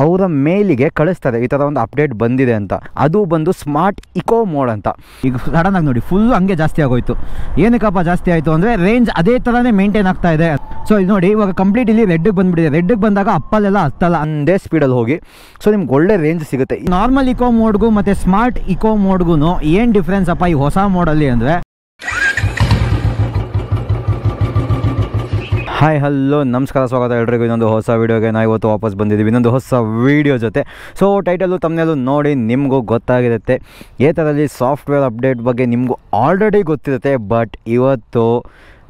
ಅವರ ಮೇಲಿಗೆ ಕಳಿಸ್ತಾರೆ ಈ ಥರ ಒಂದು ಅಪ್ಡೇಟ್ ಬಂದಿದೆ ಅಂತ. ಅದು ಬಂದು ಸ್ಮಾರ್ಟ್ ಇಕೋ ಮೋಡ್ ಅಂತ. ಈಗ ಸಡನ್ ಆಗಿ ನೋಡಿ ಫುಲ್ ಹಂಗೆ ಜಾಸ್ತಿ ಆಗೋಯ್ತು. ಏನಕ್ಕಪ್ಪ ಜಾಸ್ತಿ ಆಯಿತು ಅಂದರೆ ರೇಂಜ್ ಅದೇ ಥರನೇ ಮೇಂಟೈನ್ ಆಗ್ತಾ ಇದೆ. ಸೊ ಇದು ನೋಡಿ ಇವಾಗ ಕಂಪ್ಲೀಟ್ ಇಲ್ಲಿ ರೆಡ್ಗೆ ಬಂದ್ಬಿಟ್ಟಿದೆ. ರೆಡ್ಗೆ ಬಂದಾಗ ಅಪ್ಪಲ್ಲೆಲ್ಲ ಹತ್ತಲ್ಲ. ಒಂದೇ ಸ್ಪೀಡಲ್ಲಿ ಹೋಗಿ. ಸೊ ನಿಮ್ಗೆ ಒಳ್ಳೆ ರೇಂಜ್ ಸಿಗುತ್ತೆ. ನಾರ್ಮಲ್ ಇಕೋ ಮೋಡ್ಗೂ ಮತ್ತು ಸ್ಮಾರ್ಟ್ ಇಕೋ ಮೋಡ್ಗೂ ಏನು ಡಿಫ್ರೆನ್ಸ್ ಅಪ್ಪ ಈ ಹೊಸ ಮೋಡಲ್ಲಿ ಅಂದರೆ? ಹಾಯ್, ಹಲೋ, ನಮಸ್ಕಾರ, ಸ್ವಾಗತ ಎಲ್ರಿಗೂ. ಇನ್ನೊಂದು ಹೊಸ ವೀಡಿಯೋಗೆ ನಾವು ಇವತ್ತು ವಾಪಸ್ ಬಂದಿದ್ದೀವಿ. ಇನ್ನೊಂದು ಹೊಸ ವೀಡಿಯೋ ಜೊತೆ. ಸೊ ಟೈಟಲ್ಲು ತಮ್ಮನೆಲ್ಲೂ ನೋಡಿ ನಿಮಗೂ ಗೊತ್ತಾಗಿರುತ್ತೆ. ಈ ಥರದಲ್ಲಿ ಸಾಫ್ಟ್ವೇರ್ ಅಪ್ಡೇಟ್ ಬಗ್ಗೆ ನಿಮಗೂ ಆಲ್ರೆಡಿ ಗೊತ್ತಿರುತ್ತೆ ಬಟ್ ಇವತ್ತು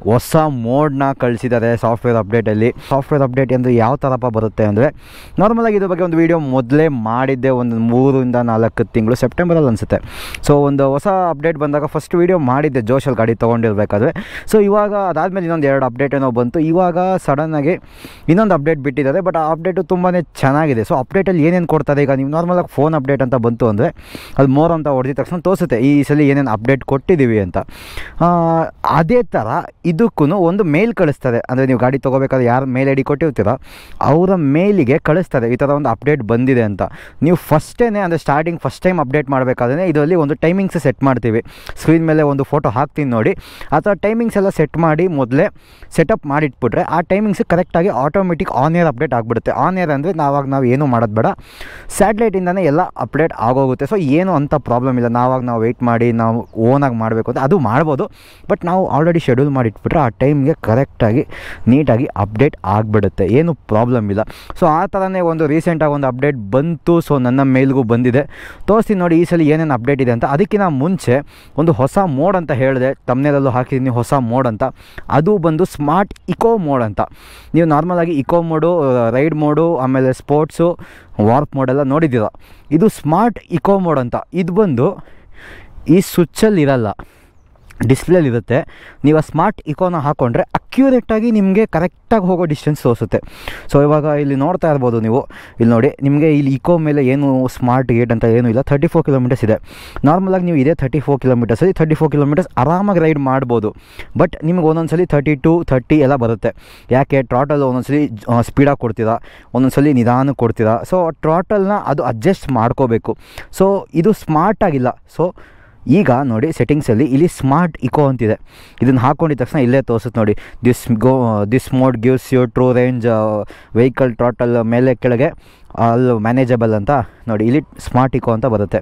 ಹೊಸ ಮೋಡ್ನ ಕಳಿಸಿದ್ದಾರೆ ಸಾಫ್ಟ್ವೇರ್ ಅಪ್ಡೇಟಲ್ಲಿ. ಸಾಫ್ಟ್ವೇರ್ ಅಪ್ಡೇಟ್ ಅಂದರೆ ಯಾವ ಥರಪ್ಪ ಬರುತ್ತೆ ಅಂದರೆ ನಾರ್ಮಲಾಗಿ ಇದ್ರ ಬಗ್ಗೆ ಒಂದು ವೀಡಿಯೋ ಮೊದಲೇ ಮಾಡಿದ್ದೆ ಒಂದು ಮೂರಿಂದ ನಾಲ್ಕು ತಿಂಗಳು ಸೆಪ್ಟೆಂಬರಲ್ಲಿ ಅನಿಸುತ್ತೆ. ಸೊ ಒಂದು ಹೊಸ ಅಪ್ಡೇಟ್ ಬಂದಾಗ ಫಸ್ಟ್ ವೀಡಿಯೋ ಮಾಡಿದ್ದೆ ಜೋಶಲ್ ಗಾಡಿ ತೊಗೊಂಡಿರ್ಬೇಕಾದ್ರೆ. ಸೊ ಇವಾಗ ಅದಾದಮೇಲೆ ಇನ್ನೊಂದು ಎರಡು ಅಪ್ಡೇಟ್ ಏನೋ ಬಂತು. ಇವಾಗ ಸಡನ್ನಾಗಿ ಇನ್ನೊಂದು ಅಪ್ಡೇಟ್ ಬಿಟ್ಟಿದ್ದಾರೆ ಬಟ್ ಆ ಅಪ್ಡೇಟು ತುಂಬಾ ಚೆನ್ನಾಗಿದೆ. ಸೊ ಅಪ್ಡೇಟಲ್ಲಿ ಏನೇನು ಕೊಡ್ತಾರೆ ಈಗ ನೀವು ನಾರ್ಮಲಾಗಿ ಫೋನ್ ಅಪ್ಡೇಟ್ ಅಂತ ಬಂತು ಅಂದರೆ, ಅದು ಮೋರ್ ಅಂತ ಹೊಡೆದ ತಕ್ಷಣ ತೋರಿಸುತ್ತೆ. ಈ ಸಲ ಏನೇನು ಅಪ್ಡೇಟ್ ಕೊಟ್ಟಿದ್ದೀವಿ ಅಂತ. ಅದೇ ಥರ ಇದಕ್ಕೂ ಒಂದು ಮೇಲ್ ಕಳಿಸ್ತದೆ. ಅಂದರೆ ನೀವು ಗಾಡಿ ತೊಗೋಬೇಕಾದ್ರೆ ಯಾರು ಮೇಲ್ ಐ ಡಿ ಕೊಟ್ಟಿರ್ತೀರೋ, ಅವರ ಮೇಲಿಗೆ ಕಳಿಸ್ತದೆ. ಈ ಥರ ಒಂದು ಅಪ್ಡೇಟ್ ಬಂದಿದೆ ಅಂತ. ನೀವು ಫಸ್ಟೇ ಅಂದರೆ ಸ್ಟಾರ್ಟಿಂಗ್ ಫಸ್ಟ್ ಟೈಮ್ ಅಪ್ಡೇಟ್ ಮಾಡಬೇಕಾದ್ರೆ ಇದರಲ್ಲಿ ಒಂದು ಟೈಮಿಂಗ್ಸ್ ಸೆಟ್ ಮಾಡ್ತೀವಿ. ಸ್ಕ್ರೀನ್ ಮೇಲೆ ಒಂದು ಫೋಟೋ ಹಾಕ್ತೀನಿ ನೋಡಿ. ಆ ಥರ ಟೈಮಿಂಗ್ಸ್ ಎಲ್ಲ ಸೆಟ್ ಮಾಡಿ ಮೊದಲೇ ಸೆಟಪ್ ಮಾಡಿಟ್ಬಿಟ್ರೆ ಆ ಟೈಮಿಂಗ್ಸ್ ಕರೆಕ್ಟಾಗಿ ಆಟೋಮೆಟಿಕ್ ಆನ್ ಏರ್ ಅಪ್ಡೇಟ್ ಆಗಿಬಿಡುತ್ತೆ. ಆನ್ ಏರ್ ಅಂದರೆ ನಾವಾಗ ನಾವು ಏನು ಮಾಡೋದು ಬೇಡ. ಸ್ಯಾಟ್ಲೈಟಿಂದನೇ ಎಲ್ಲ ಅಪ್ಡೇಟ್ ಆಗೋಗುತ್ತೆ. ಸೊ ಏನು ಅಂತ ಪ್ರಾಬ್ಲಮ್ ಇಲ್ಲ. ನಾವಾಗ ನಾವು ವೆಯ್ಟ್ ಮಾಡಿ, ನಾವು ಓನಾಗಿ ಮಾಡಬೇಕು ಅಂತ. ಅದು ಮಾಡ್ಬೋದು. ಬಟ್ ನಾವು ಆಲ್ರೆಡಿ ಶೆಡ್ಯೂಲ್ ಮಾಡಿಟ್ಬಿಟ್ರೆ ಆ ಟೈಮ್ಗೆ ಕರೆಕ್ಟಾಗಿ ನೀಟಾಗಿ ಅಪ್ಡೇಟ್ ಆಗಿಬಿಡುತ್ತೆ. ಏನು ಪ್ರಾಬ್ಲಮ್ ಇಲ್ಲ. ಸೊ, ಆ ಥರನೇ ಒಂದು ರೀಸೆಂಟಾಗಿ ಒಂದು ಅಪ್ಡೇಟ್ ಬಂತು. ಸೊ, ನನ್ನ ಮೇಲ್ಗೂ ಬಂದಿದೆ. ತೋರಿಸ್ತೀನಿ ನೋಡಿ ಈ ಸಲ ಏನೇನು ಅಪ್ಡೇಟ್ ಇದೆ ಅಂತ. ಅದಕ್ಕಿಂತ ಮುಂಚೆ ಒಂದು ಹೊಸ ಮೋಡ್ ಅಂತ ಹೇಳಿದೆ. ತಮ್ಮನೇಲಲ್ಲೂ ಹಾಕಿದ್ದೀನಿ ಹೊಸ ಮೋಡ್ ಅಂತ. ಅದು ಬಂದು ಸ್ಮಾರ್ಟ್ ಇಕೋ ಮೋಡ್ ಅಂತ. ನೀವು ನಾರ್ಮಲಾಗಿ ಇಕೋ ಮೋಡು, ರೈಡ್ ಮೋಡು, ಆಮೇಲೆ ಸ್ಪೋರ್ಟ್ಸು, ವಾರ್ಪ್ ಮೋಡೆಲ್ಲ ನೋಡಿದ್ದೀರ. ಇದು ಸ್ಮಾರ್ಟ್ ಇಕೋ ಮೋಡ್ ಅಂತ. ಇದು ಬಂದು ಈ ಸ್ವಿಚ್ಚಲ್ಲಿ ಇರಲ್ಲ. ಡಿಸ್ಪ್ಲೇಲಿ ಇರುತ್ತೆ ನೀವು ಆ ಸ್ಮಾರ್ಟ್ ಇಕೋನ ಹಾಕ್ಕೊಂಡ್ರೆ ಅಕ್ಯುರೇಟಾಗಿ ನಿಮಗೆ ಕರೆಕ್ಟಾಗಿ ಹೋಗೋ ಡಿಸ್ಟೆನ್ಸ್ ತೋರಿಸುತ್ತೆ. ಸೊ ಇವಾಗ ಇಲ್ಲಿ ನೋಡ್ತಾ ಇರ್ಬೋದು ನೀವು. ಇಲ್ಲಿ ನೋಡಿ, ನಿಮಗೆ ಇಲ್ಲಿ ಇಕೋ ಮೇಲೆ ಏನು ಸ್ಮಾರ್ಟ್ ಗೇಟ್ ಅಂತ ಏನೂ ಇಲ್ಲ. ತರ್ಟಿ ಫೋರ್ ಕಿಲೋಮೀಟರ್ಸ್ ಇದೆ ನಾರ್ಮಲಾಗಿ ನೀವು ಇದೇ ಥರ್ಟಿ ಫೋರ್ ಕಿಲೋಮೀಟರ್ಸಲ್ಲಿ ತರ್ಟಿ ಫೋರ್ ಕಿಲೋಮೀಟರ್ಸ್ ಆರಾಮಾಗಿ ರೈಡ್ ಮಾಡ್ಬೋದು. ಬಟ್ ನಿಮ್ಗೆ ಒಂದೊಂದ್ಸಲಿ ತರ್ಟಿ ಟು ಥರ್ಟಿ ಎಲ್ಲ ಬರುತ್ತೆ. ಯಾಕೆ? ಟ್ರಾಟಲ್ ಒಂದೊಂದ್ಸಲಿ ಸ್ಪೀಡಾಗಿ ಕೊಡ್ತೀರಾ? ಒಂದೊಂದ್ಸಲಿ ನಿಧಾನ ಕೊಡ್ತೀರಾ? ಸೊ ಟ್ರಾಟಲ್ನ ಅದು ಅಡ್ಜಸ್ಟ್ ಮಾಡ್ಕೋಬೇಕು. ಸೊ ಇದು ಸ್ಮಾರ್ಟ್ ಆಗಿಲ್ಲ. ಸೊ ಈಗ ನೋಡಿ ಸೆಟ್ಟಿಂಗ್ಸಲ್ಲಿ ಇಲ್ಲಿ ಸ್ಮಾರ್ಟ್ ಇಕೋ ಅಂತಿದೆ. ಇದನ್ನು ಹಾಕ್ಕೊಂಡಿದ ತಕ್ಷಣ ಇಲ್ಲೇ ತೋರಿಸುತ್ತೆ ನೋಡಿ. This go this mode gives you true range vehicle total ಮೇಲೆ ಕೆಳಗೆ ಅಲ್ಲಿ ಮ್ಯಾನೇಜಬಲ್ ಅಂತ ನೋಡಿ. ಇಲ್ಲಿ ಸ್ಮಾರ್ಟ್ ಇಕೋ ಅಂತ ಬರುತ್ತೆ.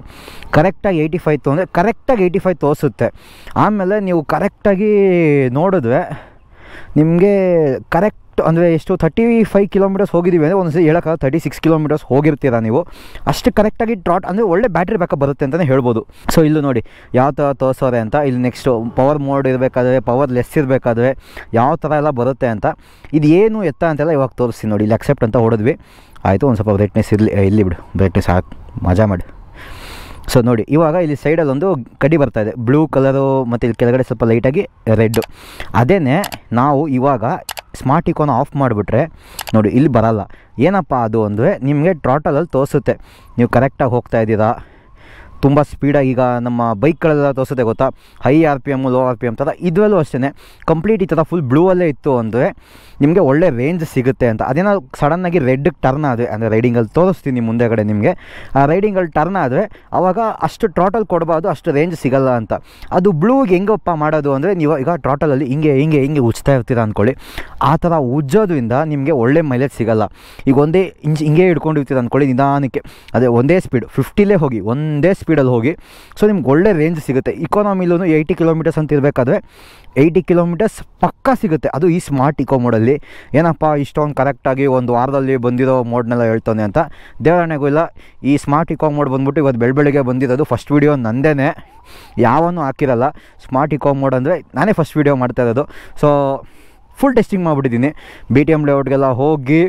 ಕರೆಕ್ಟಾಗಿ ಏಯ್ಟಿ ಫೈವ್ ತೊಂದರೆ ಕರೆಕ್ಟಾಗಿ ಏಯ್ಟಿ ಫೈವ್ ತೋರಿಸುತ್ತೆ. ಆಮೇಲೆ ನೀವು ಕರೆಕ್ಟಾಗಿ ನೋಡಿದ್ರೆ ನಿಮಗೆ ಕರೆಕ್ಟ್ ಅಂದರೆ ಎಷ್ಟು ತರ್ಟಿ ಫೈವ್ ಕಿಲೋಮೀಟರ್ಸ್ ಹೋಗಿದ್ದೀವಿ ಅಂದರೆ ಒಂದ್ಸರಿ ಹೇಳಕ್ಕೆ ತರ್ಟಿ ಸಿಕ್ಸ್ ಕಿಲೋಮೀಟರ್ಸ್ ಹೋಗಿರ್ತೀರಾ ನೀವು. ಅಷ್ಟು ಕರೆಕ್ಟಾಗಿ ಟ್ರಾಟ್ ಅಂದರೆ ಒಳ್ಳೆ ಬ್ಯಾಟ್ರಿ ಬ್ಯಾಕಪ್ ಬರುತ್ತೆ ಅಂತಲೇ ಹೇಳ್ಬೋದು. ಸೊ ಇಲ್ಲೂ ನೋಡಿ, ಯಾವ ಥರ ತೋರಿಸೋರೆ ಅಂತ, ಇಲ್ಲಿ ನೆಕ್ಸ್ಟು ಪವರ್ ಮೋಡ್ ಇರಬೇಕಾದ್ರೆ ಪವರ್ ಲೆಸ್ ಇರಬೇಕಾದ್ರೆ ಯಾವ ಥರ ಎಲ್ಲ ಬರುತ್ತೆ ಅಂತ. ಇದು ಏನು ಎತ್ತ ಅಂತೆಲ್ಲ ಇವಾಗ ತೋರಿಸ್ತೀನಿ ನೋಡಿ, ಇಲ್ಲಿ ಅಕ್ಸೆಪ್ಟ್ ಅಂತ ಹೊಡೆದ್ವಿ. ಆಯಿತು, ಒಂದು ಸ್ವಲ್ಪ ಬ್ರೈಟ್ನೆಸ್ ಇರಲಿ, ಇಲ್ಲಿ ಬಿಡು ಬ್ರೈಟ್ನೆಸ್ ಹಾಕಿ, ಮಜಾ ಮಾಡಿ. ಸೊ ನೋಡಿ, ಇವಾಗ ಇಲ್ಲಿ ಸೈಡಲ್ಲಿ ಒಂದು ಕಡಿ ಬರ್ತಾ ಇದೆ. ಬ್ಲೂ ಕಲರು ಮತ್ತು ಇಲ್ಲಿ ಕೆಳಗಡೆ ಸ್ವಲ್ಪ ಲೈಟಾಗಿ ರೆಡ್ಡು ಅದೇ ನಾವು ಇವಾಗ ಸ್ಮಾರ್ಟ್ ಇಕೋನ ಆಫ್ ಮಾಡಿಬಿಟ್ರೆ, ನೋಡಿ, ಇಲ್ಲಿ ಬರಲ್ಲ. ಏನಪ್ಪ ಅದು ಅಂದರೆ ನಿಮಗೆ ಟ್ರಾಟಲಲ್ಲಿ ತೋರಿಸುತ್ತೆ. ನೀವು ಕರೆಕ್ಟಾಗಿ ಹೋಗ್ತಾ ಇದ್ದೀರಾ? ತುಂಬ ಸ್ಪೀಡಾಗಿ ಈಗ ನಮ್ಮ ಬೈಕ್ಗಳೆಲ್ಲ ತೋರಿಸುತ್ತೆ ಗೊತ್ತಾ? High R P M low R P M ಥರ ಇದರಲ್ಲೂ ಅಷ್ಟೇ ಕಂಪ್ಲೀಟ್ ಈ ಥರ ಫುಲ್ ಬ್ಲೂ ಅಲ್ಲೇ ಇತ್ತು ಅಂದರೆ ನಿಮಗೆ ಒಳ್ಳೆ ರೇಂಜ್ ಸಿಗುತ್ತೆ ಅಂತ. ಅದೇನೋ ಸಡನ್ನಾಗಿ ರೆಡ್ಗೆ ಟರ್ನ್ ಆದರೆ, ಅಂದರೆ ರೈಡಿಂಗಲ್ಲಿ ತೋರಿಸ್ತೀನಿ ಮುಂದೆಗಡೆ ನಿಮಗೆ. ಆ ರೈಡಿಂಗಲ್ಲಿ ಟರ್ನ್ ಆದರೆ ಆವಾಗ ಅಷ್ಟು ಟ್ರಾಟಲ್ ಕೊಡಬಾರ್ದು, ಅಷ್ಟು ರೇಂಜ್ ಸಿಗಲ್ಲ ಅಂತ. ಅದು ಬ್ಲೂಗೆ ಹೆಂಗಪ್ಪ ಮಾಡೋದು ಅಂದರೆ ನೀವು ಈಗ ಟ್ರಾಟಲಲ್ಲಿ ಹಿಂಗೆ ಹಿಂಗೆ ಹಿಂಗೆ ಉಜ್ತಾ ಇರ್ತೀರ ಅಂದ್ಕೊಳ್ಳಿ ಆ ಥರ ಉಜ್ಜೋದ್ರಿಂದ ನಿಮಗೆ ಒಳ್ಳೆ ಮೈಲೇಜ್ ಸಿಗಲ್ಲ. ಈಗ ಒಂದೇ ಇಂಚ್ ಹಿಂಗೆ ಹಿಡ್ಕೊಂಡಿರ್ತೀರ ಅಂದ್ಕೊಳ್ಳಿ ನಿಧಾನಕ್ಕೆ. ಅದೇ ಒಂದೇ ಸ್ಪೀಡ್ ಫಿಫ್ಟಿಲೇ ಹೋಗಿ, ಒಂದೇ ಸ್ಪೀಡಲ್ಲಿ ಹೋಗಿ. ಸೊ ನಿಮ್ಗೆ ಒಳ್ಳೆ ರೇಂಜ್ ಸಿಗುತ್ತೆ. ಇಕಾನಮಿಲೂ ಏಯ್ಟಿ ಕಿಲೋಮೀಟರ್ಸ್ ಅಂತ ಇರಬೇಕಾದ್ರೆ ಏಯ್ಟಿ ಕಿಲೋಮೀಟರ್ಸ್ ಪಕ್ಕಾ ಸಿಗುತ್ತೆ. ಅದು ಈ ಸ್ಮಾರ್ಟ್ ಇಕೋ ಮೋಡಲ್ಲಿ ಏನಪ್ಪ, ಇಷ್ಟೊಂದು ಕರೆಕ್ಟಾಗಿ ಒಂದು ವಾರದಲ್ಲಿ ಬಂದಿರೋ ಮೋಡ್ನೆಲ್ಲ ಹೇಳ್ತಾನೆ ಅಂತ. ದೇವರಣೆಗೂ ಇಲ್ಲ. ಈ ಸ್ಮಾರ್ಟ್ ಇಕೋ ಮೋಡ್ ಬಂದ್ಬಿಟ್ಟು ಇವತ್ತು ಬೆಳ ಬೆಳಗ್ಗೆ ಬಂದಿರೋದು ಫಸ್ಟ್ ವೀಡಿಯೋ ನಂದೇ ಯಾವನ್ನೂ ಹಾಕಿರಲ್ಲ. ಸ್ಮಾರ್ಟ್ ಇಕೋ ಮೋಡ್ ಅಂದರೆ ನಾನೇ ಫಸ್ಟ್ ವೀಡಿಯೋ ಮಾಡ್ತಾ ಇರೋದು. ಸೊ ಫುಲ್ ಟೆಸ್ಟಿಂಗ್ ಮಾಡಿಬಿಟ್ಟಿದ್ದೀನಿ. ಬಿ ಟಿ ಎಂ ಲೇಔಟ್ಗೆಲ್ಲ ಹೋಗಿ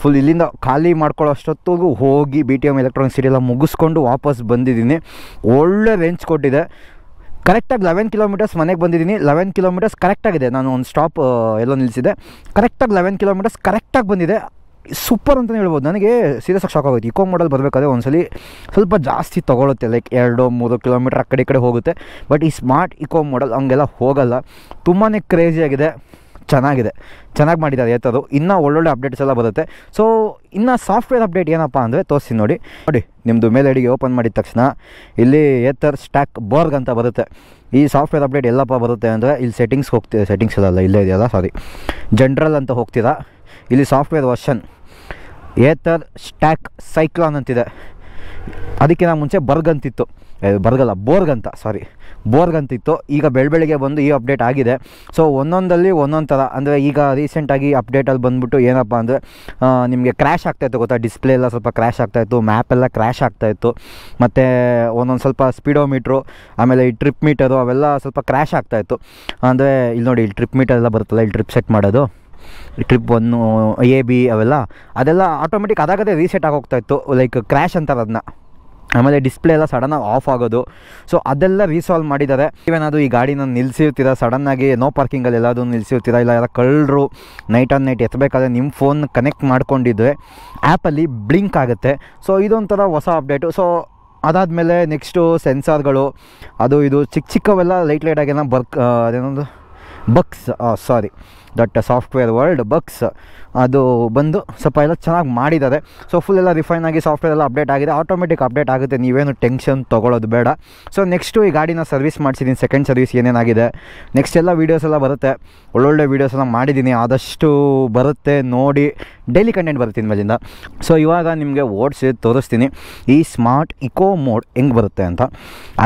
ಫುಲ್ ಇಲ್ಲಿಂದ ಖಾಲಿ ಮಾಡ್ಕೊಳ್ಳೋ ಅಷ್ಟೊತ್ತಿಗೂ ಹೋಗಿ B T M electronic city ಎಲ್ಲ ಮುಗಿಸ್ಕೊಂಡು ವಾಪಸ್ ಬಂದಿದ್ದೀನಿ. ಒಳ್ಳೆ ರೇಂಜ್ ಕೊಟ್ಟಿದೆ. ಕರೆಕ್ಟಾಗಿ ಲೆವೆನ್ ಕಿಲೋಮೀಟರ್ಸ್ ಮನೆಗೆ ಬಂದಿದ್ದೀನಿ. ಲೆವೆನ್ ಕಿಲೋಮೀಟರ್ಸ್ ಕರೆಕ್ಟಾಗಿದೆ ನಾನು ಒಂದು ಸ್ಟಾಪ್ ಎಲ್ಲೋ ನಿಲ್ಲಿಸಿದೆ ಕರೆಕ್ಟಾಗಿ ಲೆವೆನ್ ಕಿಲೋಮೀಟರ್ಸ್ ಕರೆಕ್ಟಾಗಿ ಬಂದಿದೆ. ಸೂಪರ್ ಅಂತಲೇ ಹೇಳ್ಬೋದು. ನನಗೆ ಸೀರಿಯಸ್ ಆಗಿ ಶಾಕ್ ಆಗೋಯ್ತು. ಇಕೋ ಮಾಡಲ್ ಬರಬೇಕಾದ್ರೆ ಒಂದ್ಸಲಿ. ಸ್ವಲ್ಪ ಜಾಸ್ತಿ ತೊಗೊಳುತ್ತೆ. ಲೈಕ್ ಎರಡು, ಮೂರು ಕಿಲೋಮೀಟ್ರ್ ಆ ಕಡೆ ಈ ಕಡೆ ಹೋಗುತ್ತೆ. ಬಟ್ ಈ ಸ್ಮಾರ್ಟ್ ಇಕೋ ಮಾಡಲ್ ಹಂಗೆಲ್ಲ ಹೋಗಲ್ಲ. ತುಂಬಾ ಕ್ರೇಜಿಯಾಗಿದೆ ಚೆನ್ನಾಗಿದೆ. ಚೆನ್ನಾಗಿ ಮಾಡಿದ್ದಾರೆ ಎತ್ತದು. ಇನ್ನೂ ಒಳ್ಳೊಳ್ಳೆ ಅಪ್ಡೇಟ್ಸ್ ಎಲ್ಲ ಬರುತ್ತೆ. ಸೊ ಇನ್ನು ಸಾಫ್ಟ್ವೇರ್ ಅಪ್ಡೇಟ್ ಏನಪ್ಪ ಅಂದರೆ ತೋರಿಸಿ ನೋಡಿ. ನೋಡಿ ನಿಮ್ಮದು ಮೇಲ್ ಅಡಿಗೆ ಓಪನ್ ಮಾಡಿದ ತಕ್ಷಣ ಇಲ್ಲಿ ಏತರ್ ಸ್ಟ್ಯಾಕ್ ಬೋರ್ಗ್ ಅಂತ ಬರುತ್ತೆ. ಈ ಸಾಫ್ಟ್ವೇರ್ ಅಪ್ಡೇಟ್ ಎಲ್ಲಪ್ಪ ಬರುತ್ತೆ ಅಂದರೆ ಇಲ್ಲಿ ಸೆಟ್ಟಿಂಗ್ಸ್ ಹೋಗ್ತಿದೆ ಸೆಟ್ಟಿಂಗ್ಸ್ ಅಲ್ಲ, ಇಲ್ಲೇ ಇದೆಯಲ್ಲ ಸಾರಿ ಜನ್ರಲ್ ಅಂತ ಹೋಗ್ತೀರಾ? ಇಲ್ಲಿ software version Ather stack cyclone ಅಂತಿದೆ. ಅದಕ್ಕಿಂತ ಮುಂಚೆ ಬರ್ಗ್ ಅಂತಿತ್ತು. ಬರ್ಗಲ್ಲ ಬೋರ್ಗ್ ಅಂತ ಸಾರಿ ಬೋರ್ಗ್ ಅಂತಿತ್ತು ಈಗ ಬೆಳ ಬೆಳಿಗ್ಗೆ ಬಂದು ಈ ಅಪ್ಡೇಟ್ ಆಗಿದೆ. ಸೊ ಒಂದೊಂದಲ್ಲಿ ಒಂದೊಂದು ಥರ ಅಂದರೆ ಈಗ ರೀಸೆಂಟಾಗಿ ಅಪ್ಡೇಟಲ್ಲಿ ಬಂದ್ಬಿಟ್ಟು ಏನಪ್ಪ ಅಂದರೆ ನಿಮಗೆ ಕ್ರ್ಯಾಶ್ ಆಗ್ತಾಯಿತ್ತು ಗೊತ್ತಾ? ಡಿಸ್ಪ್ಲೇ ಎಲ್ಲ ಸ್ವಲ್ಪ ಕ್ರ್ಯಾಶ್ ಆಗ್ತಾಯಿತ್ತು ಮ್ಯಾಪ್ ಎಲ್ಲ ಕ್ರ್ಯಾಶ್ ಆಗ್ತಾಯಿತ್ತು ಮತ್ತು ಒಂದೊಂದು ಸ್ವಲ್ಪ ಸ್ಪೀಡೋಮೀಟ್ರು ಆಮೇಲೆ ಈ ಟ್ರಿಪ್ ಮೀಟರು ಅವೆಲ್ಲ ಸ್ವಲ್ಪ ಕ್ರ್ಯಾಶ್ ಆಗ್ತಾಯಿತ್ತು ಅಂದರೆ, ಇಲ್ಲಿ ನೋಡಿ, ಇಲ್ಲಿ ಟ್ರಿಪ್ ಮೀಟರ್ ಎಲ್ಲ ಬರುತ್ತಲ್ಲ, ಇಲ್ಲಿ ಟ್ರಿಪ್ ಸೆಟ್ ಮಾಡೋದು. ಟ್ರಿಪ್ ಒನ್ನು ಎ ಬಿ ಅವೆಲ್ಲ, ಅದೆಲ್ಲ ಆಟೋಮೆಟಿಕ್ ಅದಾಗದೇ ರೀಸೆಟ್ ಆಗೋಗ್ತಾಯಿತ್ತು ಲೈಕ್ ಕ್ರ್ಯಾಶ್ ಅಂತಾರೆ ಅದನ್ನ ಆಮೇಲೆ ಡಿಸ್ಪ್ಲೇ ಎಲ್ಲ ಸಡನ್ನಾಗಿ ಆಫ್ ಆಗೋದು. ಸೊ ಅದೆಲ್ಲ ರೀಸಾಲ್ವ್ ಮಾಡಿದ್ದಾರೆ. ಅದು ಈ ಗಾಡಿನ ನಿಲ್ಲಿಸಿರ್ತೀರ ಸಡನ್ನಾಗಿ ನೋ ಪಾರ್ಕಿಂಗಲ್ಲಿ ಎಲ್ಲಾದರೂ ನಿಲ್ಲಿಸಿರ್ತೀರ ಇಲ್ಲ ಎಲ್ಲ ಕಳ್ಳರು ನೈಟ್ ಆನ್ ನೈಟ್ ಎತ್ತಬೇಕಾದ್ರೆ ನಿಮ್ಮ ಫೋನ್ ಕನೆಕ್ಟ್ ಮಾಡ್ಕೊಂಡಿದ್ದರೆ ಆ್ಯಪಲ್ಲಿ ಬ್ಲಿಂಕ್ ಆಗುತ್ತೆ. ಸೊ ಇದೊಂಥರ ಹೊಸ ಅಪ್ಡೇಟು ಸೊ ಅದಾದಮೇಲೆ ನೆಕ್ಸ್ಟು ಸೆನ್ಸಾರ್ಗಳು ಅದು ಇದು ಚಿಕ್ಕ ಚಿಕ್ಕವೆಲ್ಲ ಲೈಟ್ ಲೈಟಾಗೆಲ್ಲ ಬರ್ಕ್ ಅದೇನೊಂದು? Bugs sorry that software world bugs, ಅದು ಬಂದು ಸ್ವಲ್ಪ ಎಲ್ಲ ಚೆನ್ನಾಗಿ ಮಾಡಿದ್ದಾರೆ. ಸೊ ಫುಲ್ ಎಲ್ಲ ರಿಫೈನ್ ಆಗಿ ಸಾಫ್ಟ್ವೇರ್ ಎಲ್ಲ ಅಪ್ಡೇಟ್ ಆಗಿದೆ. ಆಟೋಮೆಟಿಕ್ ಅಪ್ಡೇಟ್ ಆಗುತ್ತೆ. ನೀವೇನು ಟೆನ್ಷನ್ ತೊಗೊಳ್ಳೋದು ಬೇಡ. ಸೊ ನೆಕ್ಸ್ಟು ಈ ಗಾಡಿನ ಸರ್ವಿಸ್ ಮಾಡಿಸಿದ್ದೀನಿ ಸೆಕೆಂಡ್ ಸರ್ವಿಸ್ ಏನೇನಾಗಿದೆ? ನೆಕ್ಸ್ಟ್ ಎಲ್ಲ ವೀಡಿಯೋಸ್ ಎಲ್ಲ ಬರುತ್ತೆ. ಒಳ್ಳೊಳ್ಳೆ ವೀಡಿಯೋಸ್ ಎಲ್ಲ ಮಾಡಿದ್ದೀನಿ ಆದಷ್ಟು ಬರುತ್ತೆ ನೋಡಿ. ಡೈಲಿ ಕಂಟೆಂಟ್ ಬರುತ್ತೆ ಇನ್ಮೇಲಿಂದ. ಸೊ ಇವಾಗ ನಿಮಗೆ ಓಡಿಸಿ ತೋರಿಸ್ತೀನಿ. ಈ ಸ್ಮಾರ್ಟ್ ಇಕೋ ಮೋಡ್ ಹೆಂಗೆ ಬರುತ್ತೆ ಅಂತ.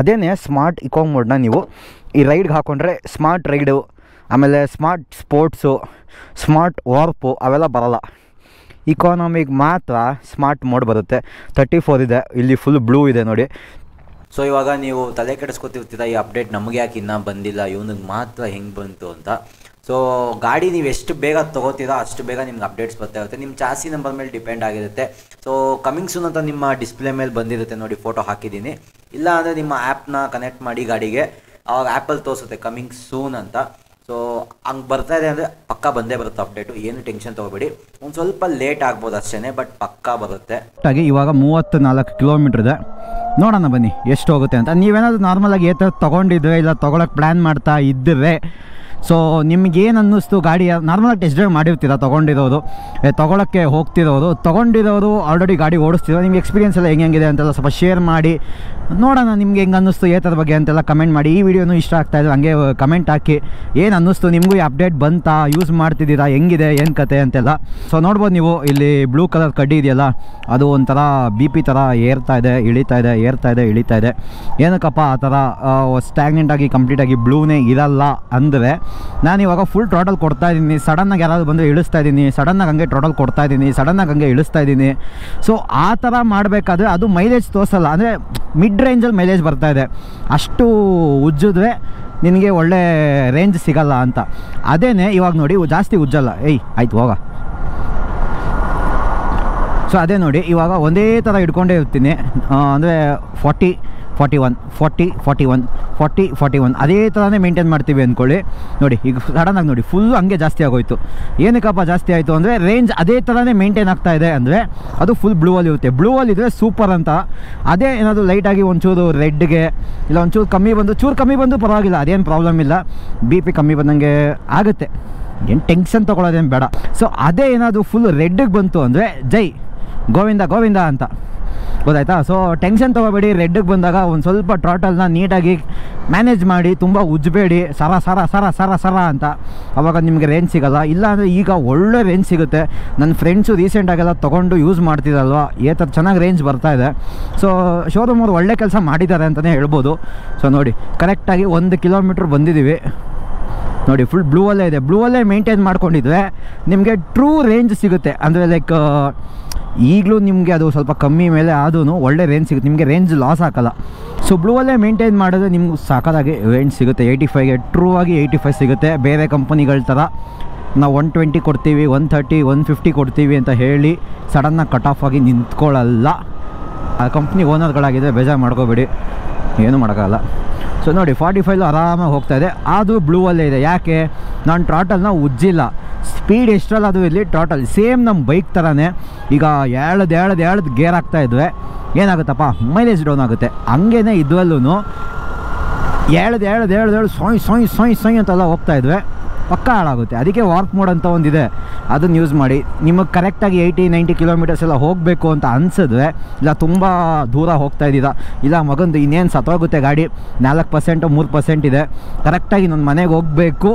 ಅದೇನೇ ಸ್ಮಾರ್ಟ್ ಇಕೋ ಮೋಡ್ನ ನೀವು ಈ ರೈಡ್ಗೆ ಹಾಕ್ಕೊಂಡ್ರೆ ಸ್ಮಾರ್ಟ್ ರೈಡು ಆಮೇಲೆ ಸ್ಮಾರ್ಟ್ ಸ್ಪೋರ್ಟ್ಸು ಸ್ಮಾರ್ಟ್ ವಾರ್ಪು ಅವೆಲ್ಲ ಬರಲ್ಲ. ಇಕಾನಮಿಗೆ ಮಾತ್ರ ಸ್ಮಾರ್ಟ್ ಮೋಡ್ ಬರುತ್ತೆ. ತರ್ಟಿ ಫೋರ್ ಇದೆ, ಇಲ್ಲಿ ಫುಲ್ ಬ್ಲೂ ಇದೆ ನೋಡಿ. ಸೊ ಇವಾಗ ನೀವು ತಲೆ ಕೆಡಿಸ್ಕೊತಿರ್ತೀರ? ಈ ಅಪ್ಡೇಟ್ ನಮಗೆ ಯಾಕೆ ಇನ್ನೂ ಬಂದಿಲ್ಲ? ಇವನಿಗೆ ಮಾತ್ರ ಹೆಂಗೆ ಬಂತು ಅಂತ. ಸೊ ಗಾಡಿ ನೀವು ಎಷ್ಟು ಬೇಗ ತೊಗೋತೀರೋ, ಅಷ್ಟು ಬೇಗ ನಿಮ್ಗೆ ಅಪ್ಡೇಟ್ಸ್ ಬರ್ತಾ ಇರುತ್ತೆ. ನಿಮ್ಮ ಚಾಸಿ ನಂಬರ್ ಮೇಲೆ ಡಿಪೆಂಡ್ ಆಗಿರುತ್ತೆ. ಸೊ ಕಮಿಂಗ್ ಸೂನ್ ಅಂತ ನಿಮ್ಮ ಡಿಸ್ಪ್ಲೇ ಮೇಲೆ ಬಂದಿರುತ್ತೆ ನೋಡಿ ಫೋಟೋ ಹಾಕಿದ್ದೀನಿ. ಇಲ್ಲ ಅಂದರೆ ನಿಮ್ಮ ಆ್ಯಪ್ನ ಕನೆಕ್ಟ್ ಮಾಡಿ ಗಾಡಿಗೆ. ಆವಾಗ ಆ್ಯಪಲ್ಲಿ ತೋರಿಸುತ್ತೆ ಕಮಿಂಗ್ ಸೂನ್ ಅಂತ. ಸೊ ಹಂಗೆ ಬರ್ತಾ ಇದೆ ಅಂದರೆ ಪಕ್ಕ ಬಂದೇ ಬರುತ್ತೆ ಅಪ್ಡೇಟು ಏನು ಟೆನ್ಷನ್ ತೊಗೋಬೇಡಿ. ಒಂದು ಸ್ವಲ್ಪ ಲೇಟ್ ಆಗ್ಬೋದು ಅಷ್ಟೇ ಬಟ್ ಪಕ್ಕ ಬರುತ್ತೆ. ಹಾಗೆ ಇವಾಗ ಮೂವತ್ತು ನಾಲ್ಕು ಕಿಲೋಮೀಟ್ರ್ ಇದೆ. ನೋಡೋಣ ಬನ್ನಿ, ಎಷ್ಟು ಹೋಗುತ್ತೆ ಅಂತ. ನೀವೇನಾದರೂ ನಾರ್ಮಲಾಗಿ ಏತ ತೊಗೊಂಡಿದ್ರೆ, ಇಲ್ಲ ತೊಗೊಳಕ್ಕೆ ಪ್ಲ್ಯಾನ್ ಮಾಡ್ತಾ ಇದ್ದರೆ ಸೊ ನಿಮ್ಗೇನು ಅನ್ನಿಸ್ತು ಗಾಡಿ ನಾರ್ಮಲ್ ಟೆಸ್ಟ್ ಡ್ರೈವ್ ಮಾಡಿರ್ತೀರ? ತೊಗೊಂಡಿರೋದು. ತೊಗೊಳಕ್ಕೆ ಹೋಗ್ತಿರೋದು. ತೊಗೊಂಡಿರೋರು ಆಲ್ರೆಡಿ ಗಾಡಿ ಓಡಿಸ್ತಿರೋ. ನಿಮ್ಗೆ ಎಕ್ಸ್ಪೀರಿಯನ್ಸ್ ಎಲ್ಲ ಹೆಂಗೆ ಹೆಂಗಿದೆ ಅಂತೆಲ್ಲ ಸ್ವಲ್ಪ ಶೇರ್ ಮಾಡಿ. ನೋಡೋಣ ನಿಮ್ಗೆ ಹೆಂಗೆ ಅನ್ನಿಸ್ತು ಏತರ ಬಗ್ಗೆ ಅಂತೆಲ್ಲ ಕಮೆಂಟ್ ಮಾಡಿ. ಈ ವಿಡಿಯೋನು ಇಷ್ಟ ಆಗ್ತಾ ಇದ್ರೆ ಹಂಗೆ ಕಮೆಂಟ್ ಹಾಕಿ. ಏನು ಅನ್ನಿಸ್ತು? ನಿಮಗೂ ಈ ಅಪ್ಡೇಟ್ ಬಂತಾ? ಯೂಸ್ ಮಾಡ್ತಿದ್ದೀರಾ? ಹೆಂಗಿದೆ? ಏನು ಕತೆ ಅಂತೆಲ್ಲ. ಸೊ ನೋಡ್ಬೋದು ನೀವು. ಇಲ್ಲಿ ಬ್ಲೂ ಕಲರ್ ಕಡ್ಡಿ ಇದೆಯಲ್ಲ, ಅದು ಒಂಥರ ಬಿ ಪಿ ಥರ ಏರ್ತಾ ಇದೆ, ಇಳಿತಾ ಇದೆ, ಏರ್ತಾ ಇದೆ, ಇಳಿತಾ ಇದೆ. ಏನಕ್ಕಪ್ಪ ಆ ಥರ ಸ್ಟ್ಯಾಗ್ನೆಂಟ್ ಆಗಿ ಕಂಪ್ಲೀಟಾಗಿ ಬ್ಲೂನೇ ಇರಲ್ಲ ಅಂದರೆ ನಾನು ಇವಾಗ ಫುಲ್ ಟೋಟಲ್ ಕೊಡ್ತಾ ಇದ್ದೀನಿ. ಸಡನ್ನಾಗಿ ಯಾರಾದರೂ ಬಂದು ಇಳಿಸ್ತಾ ಇದ್ದೀನಿ. ಸಡನ್ನಾಗಿ ಹಂಗೆ ಟೋಟಲ್ ಕೊಡ್ತಾ ಇದ್ದೀನಿ. ಸಡನ್ನಾಗಿ ಹಂಗೆ ಇಳಿಸ್ತಾ ಇದ್ದೀನಿ. ಸೊ ಆ ಥರ ಮಾಡಬೇಕಾದ್ರೆ ಅದು ಮೈಲೇಜ್ ತೋರಿಸಲ್ಲ. ಅಂದರೆ ಮಿಡ್ ರೇಂಜಲ್ಲಿ ಮೈಲೇಜ್ ಬರ್ತಾ ಇದೆ. ಅಷ್ಟು ಉಜ್ಜಿದ್ರೆ ನಿನಗೆ ಒಳ್ಳೆ ರೇಂಜ್ ಸಿಗಲ್ಲ ಅಂತ. ಅದೇನೆ ಇವಾಗ ನೋಡಿ ಜಾಸ್ತಿ ಉಜ್ಜಲ್ಲ. ಏಯ್, ಆಯ್ತು, ಹೋಗ. ಸೊ ಅದೇ ನೋಡಿ, ಇವಾಗ ಒಂದೇ ಥರ ಇಟ್ಕೊಂಡೇ ಇರ್ತೀನಿ. ಅಂದರೆ forty forty one forty forty one forty forty one ಅದೇ ಥರನೇ ಮೇಂಟೈನ್ ಮಾಡ್ತೀವಿ ಅಂದ್ಕೊಳ್ಳಿ ನೋಡಿ, ಈಗ ಸಡನ್ನಾಗಿ ನೋಡಿ ಫುಲ್ ಹಂಗೆ ಜಾಸ್ತಿ ಆಗೋಯ್ತು. ಏನಕ್ಕಪ್ಪ ಜಾಸ್ತಿ ಆಯಿತು ಅಂದರೆ ರೇಂಜ್ ಅದೇ ಥರನೇ ಮೇಂಟೈನ್ ಆಗ್ತಾ ಇದೆ ಅಂದರೆ, ಅದು ಫುಲ್ ಬ್ಲೂ ಅಲ್ಲಿ ಇರುತ್ತೆ. ಬ್ಲೂ ಅಲ್ಲಿ ಇದ್ದರೆ ಸೂಪರ್ ಅಂತ. ಅದೇ ಏನಾದರೂ ಲೈಟಾಗಿ ಒಂಚೂರು ರೆಡ್ಗೆ ಇಲ್ಲ ಒಂಚೂರು ಕಮ್ಮಿ ಬಂದು, ಚೂರು ಕಮ್ಮಿ ಬಂದು ಪರವಾಗಿಲ್ಲ, ಅದೇನು ಪ್ರಾಬ್ಲಮ್ ಇಲ್ಲ. ಬಿ ಪಿ ಕಮ್ಮಿ ಬಂದಂಗೆ ಆಗುತ್ತೆ. ಏನು ಟೆನ್ಷನ್ ತೊಗೊಳೋದೇನು ಬೇಡ. ಸೊ ಅದೇ ಏನಾದರೂ ಫುಲ್ ರೆಡ್ಗೆ ಬಂತು ಅಂದರೆ, ಜೈ, ಗೋವಿಂದ ಗೋವಿಂದ ಅಂತ. ಗೊತ್ತಾಯ್ತಾ? ಸೊ ಟೆನ್ಷನ್ ತೊಗೋಬೇಡಿ. ರೆಡ್ಗೆ ಬಂದಾಗ ಒಂದು ಸ್ವಲ್ಪ ಟ್ರಾಟಲ್ನ ನೀಟಾಗಿ ಮ್ಯಾನೇಜ್ ಮಾಡಿ, ತುಂಬ ಉಜ್ಜಬೇಡಿ ಸರ ಸರ ಸರ ಸರ ಸರ ಅಂತ. ಅವಾಗ ನಿಮಗೆ ರೇಂಜ್ ಸಿಗೋಲ್ಲ. ಇಲ್ಲ ಅಂದರೆ ಈಗ ಒಳ್ಳೆ ರೇಂಜ್ ಸಿಗುತ್ತೆ. ನನ್ನ ಫ್ರೆಂಡ್ಸು ರೀಸೆಂಟಾಗೆಲ್ಲ ತೊಗೊಂಡು ಯೂಸ್ ಮಾಡ್ತಿದ್ದಲ್ವ ಏ ಥರ ಚೆನ್ನಾಗಿ ರೇಂಜ್ ಬರ್ತಾ ಇದೆ. ಸೊ ಶೋರೂಮ್ ಅವ್ರು ಒಳ್ಳೆ ಕೆಲಸ ಮಾಡಿದ್ದಾರೆ ಅಂತಲೇ ಹೇಳ್ಬೋದು. ಸೊ ನೋಡಿ ಕರೆಕ್ಟಾಗಿ ಒಂದು ಕಿಲೋಮೀಟ್ರ್ ಬಂದಿದ್ದೀವಿ ನೋಡಿ ಫುಲ್ ಬ್ಲೂ ಅಲ್ಲೇ ಇದೆ. ಬ್ಲೂ ಅಲ್ಲೇ ಮೇಂಟೈನ್ ಮಾಡ್ಕೊಂಡಿದ್ರೆ ನಿಮಗೆ ಟ್ರೂ ರೇಂಜ್ ಸಿಗುತ್ತೆ. ಅಂದರೆ ಲೈಕ್ ಈಗಲೂ ನಿಮಗೆ ಅದು ಸ್ವಲ್ಪ ಕಮ್ಮಿ ಮೇಲೆ ಆದೂ ಒಳ್ಳೆ ರೇಂಜ್ ಸಿಗುತ್ತೆ. ನಿಮಗೆ ರೇಂಜ್ ಲಾಸ್ ಹಾಕಲ್ಲ. ಸೊ ಬ್ಲೂ ಅಲ್ಲೇ ಮೇಂಟೈನ್ ಮಾಡಿದ್ರೆ ನಿಮ್ಗೆ ಸಾಕಾಗಿ ರೇಂಜ್ ಸಿಗುತ್ತೆ. ಏಯ್ಟಿ ಫೈವ್ಗೆ ಟ್ರೂ ಆಗಿ ಏಯ್ಟಿ ಫೈವ್ ಸಿಗುತ್ತೆ. ಬೇರೆ ಕಂಪನಿಗಳ ಥರ ನಾವು ಒನ್ ಟ್ವೆಂಟಿ ಕೊಡ್ತೀವಿ ಒನ್ ಥರ್ಟಿ ಒನ್ ಫಿಫ್ಟಿ ಕೊಡ್ತೀವಿ ಅಂತ ಹೇಳಿ ಸಡನ್ನಾಗಿ ಕಟ್ ಆಫ್ ಆಗಿ ನಿಂತ್ಕೊಳ್ಳಲ್ಲ ಆ ಕಂಪ್ನಿ ಓನರ್ಗಳಾಗಿದ್ದರೆ ಬೇಜಾರು ಮಾಡ್ಕೋಬೇಡಿ. ಏನೂ ಮಾಡೋಕ್ಕಲ್ಲ ಸೊ ನೋಡಿ ಫಾರ್ಟಿ ಫೈವ್ ಆರಾಮಾಗಿ ಹೋಗ್ತಾ ಇದೆ. ಅದು ಬ್ಲೂ ಅಲ್ಲೇ ಇದೆ. ಯಾಕೆ? ನಾನು ಟ್ರಾಟಲ್ನ ಉಜ್ಜಿಲ್ಲ. ಸ್ಪೀಡ್ ಎಷ್ಟಲ್ಲ ಅದು ಇಲ್ಲಿ ಟೋಟಲ್ ಸೇಮ್ ನಮ್ಮ ಬೈಕ್ ಥರನೇ ಈಗ ಎಳ್ದು ಎಳ್ದು ಎಳ್ದು ಗೇರ್ ಆಗ್ತಾ ಇದ್ವಿ. ಏನಾಗುತ್ತಪ್ಪ? ಮೈಲೇಜ್ ಡೌನ್ ಆಗುತ್ತೆ. ಹಂಗೇನೆ ಇದ್ವಲ್ಲೂ ಎಳ್ದು ಎಳ್ದು ಎಳ್ದು ಎಳ್ದು ಸೊಯ್ ಸೊಯ್ ಸೊಯ್ ಸೊಯ್ ಅಂತೆಲ್ಲ ಹೋಗ್ತಾ ಇದ್ವಿ. ಪಕ್ಕ ಹಾಳಾಗುತ್ತೆ. ಅದಕ್ಕೆ ವಾರ್ಕ್ ಮೋಡ್ ಅಂತ ಒಂದಿದೆ. ಅದನ್ನು ಯೂಸ್ ಮಾಡಿ, ನಿಮಗೆ ಕರೆಕ್ಟಾಗಿ ಏಯ್ಟಿ ನೈಂಟಿ ಕಿಲೋಮೀಟರ್ಸ್ ಎಲ್ಲ ಹೋಗಬೇಕು ಅಂತ ಅನಿಸಿದ್ರೆ, ಇಲ್ಲ ತುಂಬ ದೂರ ಹೋಗ್ತಾ ಇದ್ದೀರಾ, ಇಲ್ಲ ಮಗಂದು ಇನ್ನೇನು ಸತ್ತೋಗುತ್ತೆ ಗಾಡಿ, ನಾಲ್ಕು ಪರ್ಸೆಂಟು ಮೂರು ಪರ್ಸೆಂಟ್ ಇದೆ ಕರೆಕ್ಟಾಗಿ ನನ್ನ ಮನೆಗೆ ಹೋಗಬೇಕು,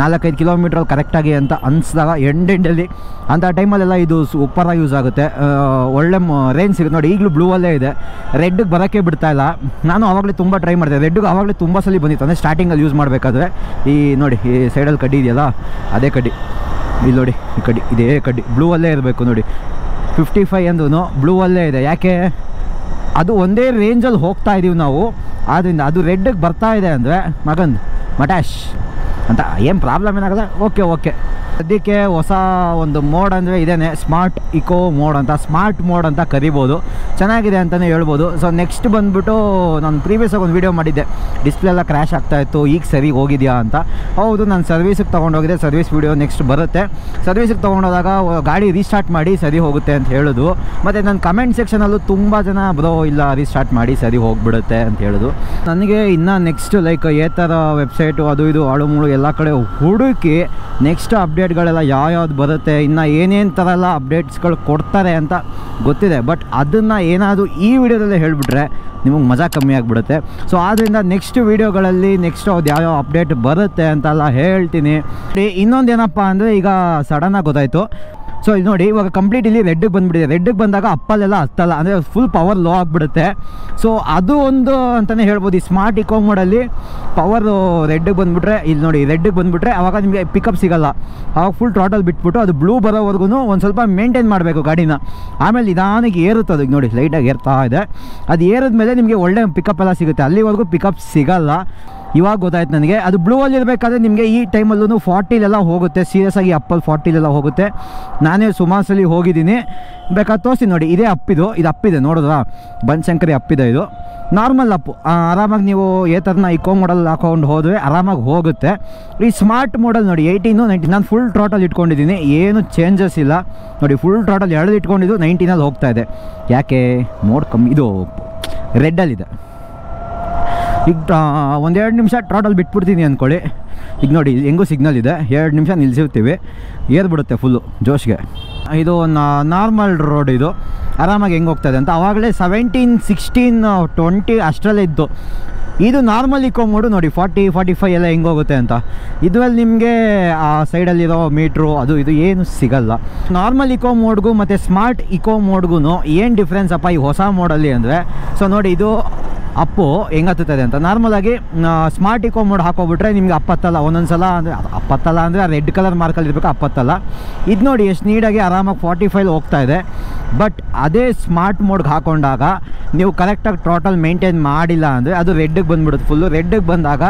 ನಾಲ್ಕೈದು ಕಿಲೋಮೀಟ್ರಲ್ಲಿ ಕರೆಕ್ಟಾಗಿ ಅಂತ ಅನಿಸಿದಾಗ ಎಂಡ್ ಎಂಡಲ್ಲಿ ಅಂಥ ಟೈಮಲ್ಲೆಲ್ಲ ಇದು ಸೂಪರಾಗಿ ಯೂಸ್ ಆಗುತ್ತೆ. ಒಳ್ಳೆ ರೇಂಜ್ ಸಿಗುತ್ತೆ. ನೋಡಿ, ಈಗಲೂ ಬ್ಲೂ ಅಲ್ಲೇ ಇದೆ. ರೆಡ್ಗೆ ಬರೋಕ್ಕೆ ಬಿಡ್ತಾ ಇಲ್ಲ. ನಾನು ಆವಾಗಲೇ ತುಂಬ ಟ್ರೈ ಮಾಡಿದೆ. ರೆಡ್ಗೆ ಆವಾಗಲೇ ತುಂಬ ಸಲ ಬಂದಿತ್ತು. ಅಂದರೆ ಸ್ಟಾರ್ಟಿಂಗಲ್ಲಿ ಯೂಸ್ ಮಾಡಬೇಕಾದ್ರೆ, ಈ, ನೋಡಿ, ಈ ಸೈಡಲ್ಲಿ ಕಡ್ಡಿ ಇದೆಯಲ್ಲ, ಅದೇ ಕಡ್ಡಿ. ಇಲ್ಲಿ ನೋಡಿ, ಈ ಕಡ್ಡಿ ಇದೇ ಕಡ್ಡಿ ಬ್ಲೂ ಅಲ್ಲೇ ಇರಬೇಕು ನೋಡಿ. ಫಿಫ್ಟಿ ಫೈವ್ ಅಂದ್ರೂ ಬ್ಲೂ ಅಲ್ಲೇ ಇದೆ. ಯಾಕೆ? ಅದು ಒಂದೇ ರೇಂಜಲ್ಲಿ ಹೋಗ್ತಾ ಇದ್ದೀವಿ ನಾವು. ಆದ್ದರಿಂದ ಅದು ರೆಡ್ಗೆ ಬರ್ತಾ ಇದೆ ಅಂದರೆ ಮಗನ್ ಮಟ್ಯಾಶ್ ಅಂತ, ಏನು ಪ್ರಾಬ್ಲಮ್ ಏನಾಗಲ್ಲ? ಓಕೆ ಓಕೆ ಸದ್ಯಕ್ಕೆ ಹೊಸ ಒಂದು ಮೋಡ್ ಅಂದರೆ ಇದೇನೆ ಸ್ಮಾರ್ಟ್ ಇಕೋ ಮೋಡ್ ಅಂತ, ಸ್ಮಾರ್ಟ್ ಮೋಡ್ ಅಂತ ಕರಿಬೋದು. ಚೆನ್ನಾಗಿದೆ ಅಂತಲೇ ಹೇಳ್ಬೋದು. ಸೊ ನೆಕ್ಸ್ಟ್ ಬಂದುಬಿಟ್ಟು ನಾನು ಪ್ರೀವಿಯಸ್ಸಾಗಿ ಒಂದು ವೀಡಿಯೋ ಮಾಡಿದ್ದೆ. ಡಿಸ್ಪ್ಲೇ ಎಲ್ಲ ಕ್ರ್ಯಾಶ್ ಆಗ್ತಾ ಇತ್ತು, ಈಗ ಸರಿ ಹೋಗಿದೆಯಾ ಅಂತ. ಹೌದು, ನಾನು ಸರ್ವಿಸಿಗೆ ತೊಗೊಂಡೋಗಿದ್ದೆ ಸರ್ವಿಸ್ ವೀಡಿಯೋ ನೆಕ್ಸ್ಟ್ ಬರುತ್ತೆ. ಸರ್ವಿಸಿಗೆ ತೊಗೊಂಡೋದಾಗ ಗಾಡಿ ರೀಸ್ಟಾರ್ಟ್ ಮಾಡಿ ಸರಿ ಹೋಗುತ್ತೆ ಅಂತ ಹೇಳೋದು. ಮತ್ತು ನನ್ನ ಕಮೆಂಟ್ ಸೆಕ್ಷನಲ್ಲೂ ತುಂಬ ಜನ, ಬ್ರೋ, ಇಲ್ಲ ರೀಸ್ಟಾರ್ಟ್ ಮಾಡಿ ಸರಿ ಹೋಗಿಬಿಡುತ್ತೆ ಅಂತ ಹೇಳೋದು. ನನಗೆ ಇನ್ನು ನೆಕ್ಸ್ಟ್ ಲೈಕ್ ಏ ಥರ ವೆಬ್ಸೈಟು ಅದು ಇದು, ಆಳು ಮುಳು ಎಲ್ಲ ಕಡೆ ಹುಡುಕಿ ನೆಕ್ಸ್ಟ್ ಅಪ್ಡೇಟ್ಗಳೆಲ್ಲ ಯಾವ್ಯಾವ್ದು ಬರುತ್ತೆ, ಇನ್ನು ಏನೇನು ಥರ ಎಲ್ಲ ಅಪ್ಡೇಟ್ಸ್ಗಳು ಕೊಡ್ತಾರೆ ಅಂತ ಗೊತ್ತಿದೆ. ಬಟ್ ಅದನ್ನು ಏನಾದರೂ ಈ ವಿಡಿಯೋದಲ್ಲೇ ಹೇಳಿಬಿಟ್ರೆ ನಿಮಗೆ ಮಜಾ ಕಮ್ಮಿ ಆಗಿಬಿಡುತ್ತೆ. ಸೊ ಆದ್ದರಿಂದ ನೆಕ್ಸ್ಟ್ ವೀಡಿಯೋಗಳಲ್ಲಿ ನೆಕ್ಸ್ಟ್ ಅದು ಯಾವ್ಯಾವ ಅಪ್ಡೇಟ್ ಬರುತ್ತೆ ಅಂತೆಲ್ಲ ಹೇಳ್ತೀನಿ. ಇನ್ನೊಂದು ಏನಪ್ಪ ಅಂದರೆ ಈಗ ಸಡನ್ನಾಗಿ ಗೊತ್ತಾಯಿತು. ಸೊ ಇಲ್ಲಿ ನೋಡಿ, ಇವಾಗ ಕಂಪ್ಲೀಟ್ ಇಲ್ಲಿ ರೆಡ್ಗೆ ಬಂದ್ಬಿಟ್ಟಿದೆ. ರೆಡ್ಗೆ ಬಂದಾಗ ಅಪ್ಪಲ್ಲೆಲ್ಲ ಹತ್ತಲ್ಲ. ಅಂದರೆ ಫುಲ್ ಪವರ್ ಲೋ ಆಗಿಬಿಡುತ್ತೆ. ಸೊ ಅದು ಒಂದು ಅಂತಲೇ ಹೇಳ್ಬೋದು. ಈ ಸ್ಮಾರ್ಟ್ ಇಕೋ ಮೋಡಲ್ಲಿ ಪವರು ರೆಡ್ಗೆ ಬಂದುಬಿಟ್ರೆ, ಇಲ್ಲಿ ನೋಡಿ ರೆಡ್ಗೆ ಬಂದುಬಿಟ್ರೆ ಆವಾಗ ನಿಮಗೆ ಪಿಕಪ್ ಸಿಗಲ್ಲ. ಆವಾಗ ಫುಲ್ ಟೋಟಲ್ ಬಿಟ್ಬಿಟ್ಟು ಅದು ಬ್ಲೂ ಬರೋವರೆಗೂ ಒಂದು ಸ್ವಲ್ಪ ಮೇಂಟೈನ್ ಮಾಡಬೇಕು ಗಾಡಿನ. ಆಮೇಲೆ ನಿಧಾನಕ್ಕೆ ಏರುತ್ತೆ ಅದಕ್ಕೆ ನೋಡಿ ಲೈಟಾಗಿ ಏರ್ತಾ ಇದೆ. ಅದು ಏರಿದ ಮೇಲೆ ನಿಮಗೆ ಒಳ್ಳೆ ಪಿಕಪ್ ಎಲ್ಲ ಸಿಗುತ್ತೆ. ಅಲ್ಲಿವರೆಗೂ ಪಿಕಪ್ ಸಿಗಲ್ಲ. ಇವಾಗ ಗೊತ್ತಾಯ್ತು ನನಗೆ. ಅದು ಬ್ಲೂ ಅಲ್ಲಿ ಇರಬೇಕಾದ್ರೆ ನಿಮಗೆ ಈ ಟೈಮಲ್ಲೂ ಫಾರ್ಟಿಲೆಲ್ಲ ಹೋಗುತ್ತೆ. ಸೀರಿಯಸ್ ಆಗಿ ಅಪ್ಪಲ್ಲಿ ಫಾರ್ಟಿಲೆಲ್ಲ ಹೋಗುತ್ತೆ. ನಾನೇ ಸುಮಾರು ಸಲ ಹೋಗಿದ್ದೀನಿ. ಬೇಕಾದ್ರೆ ತೋರಿಸಿ ನೋಡಿ. ಇದೇ ಅಪ್ಪಿದು ಇದು. ಅಪ್ಪಿದೆ ನೋಡಿದ್ರಾ? ಬನಶಂಕರಿ ಅಪ್ಪಿದೆ ಇದು ನಾರ್ಮಲ್ ಅಪ್ಪು ಆರಾಮಾಗಿ ನೀವು ಏ ಥರನ ಇಕೋ ಮಾಡಲ್ ಹಾಕೊಂಡು ಹೋದರೆ ಆರಾಮಾಗಿ ಹೋಗುತ್ತೆ. ಈ ಸ್ಮಾರ್ಟ್ ಮಾಡಲ್ ನೋಡಿ ಏಯ್ಟೀನು ನೈನ್ಟೀನ್ ನಾನು ಫುಲ್ ಟ್ರಾಟಲ್ ಇಟ್ಕೊಂಡಿದ್ದೀನಿ. ಏನು ಚೇಂಜಸ್ ಇಲ್ಲ. ನೋಡಿ ಫುಲ್ ಟ್ರಾಟಲ್ ಎರಡು ಇಟ್ಕೊಂಡಿದ್ದು ನೈಂಟೀನಲ್ಲಿ ಹೋಗ್ತಾ ಇದೆ. ಯಾಕೆ? ಮೋಡ್ ಕಮ್ಮಿ. ಇದು ರೆಡ್ಡಲ್ಲಿದೆ ಈಗ ಒಂದೆರಡು ನಿಮಿಷ ಟ್ರಾಟಲ್ಲಿ ಬಿಟ್ಬಿಡ್ತೀನಿ ಅಂದ್ಕೊಳ್ಳಿ ಈಗ ನೋಡಿ, ಹೆಂಗೂ ಸಿಗ್ನಲ್ ಇದೆ. ಎರಡು ನಿಮಿಷ ನಿಲ್ಲಿಸಿರ್ತೀವಿ ಏರ್ಬಿಡುತ್ತೆ ಫುಲ್ಲು ಜೋಶ್ಗೆ. ಇದು ನಾರ್ಮಲ್ ರೋಡ್ ಇದು. ಆರಾಮಾಗಿ ಹೆಂಗೆ ಹೋಗ್ತದೆ ಅಂತ ಆವಾಗಲೇ ಸೆವೆಂಟೀನ್ ಸಿಕ್ಸ್ಟೀನ್ ಟ್ವೆಂಟಿ ಅಷ್ಟರಲ್ಲೇ ಇದ್ದು. ಇದು ನಾರ್ಮಲ್ ಇಕೋ ಮೋಡು ನೋಡಿ ಫಾರ್ಟಿ ಫಾರ್ಟಿ ಫೈ ಎಲ್ಲ ಹೆಂಗೆ ಹೋಗುತ್ತೆ ಅಂತ. ಇದ್ರಲ್ಲಿ ನಿಮಗೆ, ಆ ಸೈಡಲ್ಲಿರೋ ಮೀಟ್ರು ಅದು, ಇದು ಏನು ಸಿಗಲ್ಲ. ನಾರ್ಮಲ್ ಇಕೋ ಮೋಡ್ಗೂ ಮತ್ತು ಸ್ಮಾರ್ಟ್ ಇಕೋ ಮೋಡ್ಗೂ ಏನು ಡಿಫ್ರೆನ್ಸ್ ಅಪ್ಪ ಈ ಹೊಸ ಮೋಡಲ್ಲಿ ಅಂದರೆ? ಸೊ ನೋಡಿ, ಇದು ಅಪ್ಪು ಹೆಂಗತ್ತದೆ ಅಂತ. ನಾರ್ಮಲಾಗಿ ಸ್ಮಾರ್ಟ್ ಇಕೋ ಮೋಡ್ ಹಾಕೋಬಿಟ್ರೆ ನಿಮ್ಗೆ ಅಪ್ಪತ್ತಲ್ಲ ಒಂದೊಂದು ಸಲ ಅಂದರೆ ಅಪ್ಪತ್ತಲ್ಲ ಅಂದರೆ ರೆಡ್ ಕಲರ್ ಮಾರ್ಕಲ್ಲಿ ಇರಬೇಕು, ಅಪ್ಪತ್ತಲ್ಲ. ಇದು ನೋಡಿ ಎಷ್ಟು ನೀಟಾಗಿ ಆರಾಮಾಗಿ ಫಾರ್ಟಿ ಫೈವ್ ಹೋಗ್ತಾ ಇದೆ. ಬಟ್ ಅದೇ ಸ್ಮಾರ್ಟ್ ಮೋಡ್ಗೆ ಹಾಕೊಂಡಾಗ ನೀವು ಕರೆಕ್ಟಾಗಿ ಟೋಟಲ್ ಮೇಂಟೈನ್ ಮಾಡಿಲ್ಲ ಅಂದರೆ ಅದು ರೆಡ್ಗೆ ಬಂದ್ಬಿಡುತ್ತೆ ಫುಲ್ಲು ರೆಡ್ಗೆ ಬಂದಾಗ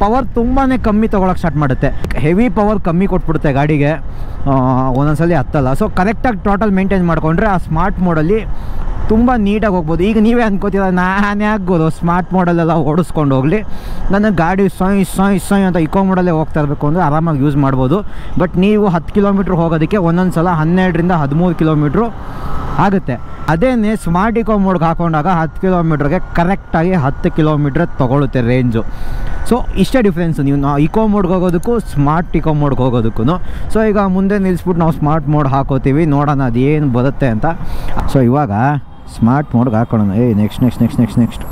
ಪವರ್ ತುಂಬಾ ಕಮ್ಮಿ ತೊಗೊಳಕ್ಕೆ ಸ್ಟಾರ್ಟ್ ಮಾಡುತ್ತೆ. ಹೆವಿ ಪವರ್ ಕಮ್ಮಿ ಕೊಟ್ಬಿಡುತ್ತೆ ಗಾಡಿಗೆ ಒಂದೊಂದ್ಸಲಿ ಹತ್ತಲ್ಲ. ಸೊ ಕರೆಕ್ಟಾಗಿ ಟೋಟಲ್ ಮೇಂಟೈನ್ ಮಾಡಿಕೊಂಡ್ರೆ ಆ ಸ್ಮಾರ್ಟ್ ಮೋಡಲ್ಲಿ ತುಂಬ ನೀಟಾಗಿ ಹೋಗ್ಬೋದು. ಈಗ ನೀವೇ ಅನ್ಕೋತೀರ, ನಾನೇ ಆಗ್ಬೋದು. ಸ್ಮಾರ್ಟ್ ಮಾಡಲೆಲ್ಲ ಓಡಿಸ್ಕೊಂಡು ಹೋಗಲಿ. ನನ್ನ ಗಾಡಿ ಸೊಯ್ ಸೊಯ್ ಸೊಯ್ ಅಂತ ಇಕೋ ಮಾಡಲ್ಲೇ ಹೋಗ್ತಾ ಇರಬೇಕು ಅಂದರೆ ಆರಾಮಾಗಿ ಯೂಸ್ ಮಾಡ್ಬೋದು. ಬಟ್ ನೀವು ಹತ್ತು ಕಿಲೋಮೀಟ್ರ್ ಹೋಗೋದಕ್ಕೆ ಒಂದೊಂದು ಸಲ ಹನ್ನೆರಡರಿಂದ ಹದಿಮೂರು ಕಿಲೋಮೀಟ್ರು ಆಗುತ್ತೆ. ಅದೇನೇ ಸ್ಮಾರ್ಟ್ ಇಕೋ ಮೋಡ್ಗೆ ಹಾಕೊಂಡಾಗ ಹತ್ತು ಕಿಲೋಮೀಟ್ರಿಗೆ ಕರೆಕ್ಟಾಗಿ ಹತ್ತು ಕಿಲೋಮೀಟ್ರ್ ತೊಗೊಳುತ್ತೆ ರೇಂಜು ಸೊ ಇಷ್ಟೇ ಡಿಫ್ರೆನ್ಸ್ ನೀವು ನಾವು ಇಕೋ ಮೋಡ್ಗೆ ಹೋಗೋದಕ್ಕೂ ಸ್ಮಾರ್ಟ್ ಇಕೋ ಮೋಡ್ಗೆ ಹೋಗೋದಕ್ಕೂ ಸೊ ಈಗ ಮುಂದೆ ನಿಲ್ಲಿಸ್ಬಿಟ್ಟು ನಾವು ಸ್ಮಾರ್ಟ್ ಮೋಡ್ ಹಾಕೋತೀವಿ. ನೋಡೋಣ ಅದೇನು ಬರುತ್ತೆ ಅಂತ. ಸೊ ಇವಾಗ ಸ್ಮಾರ್ಟ್ ಮೋಡ್ಗೆ ಹಾಕೊಳ್ಳೋಣ. ಏಯ್ next next next next next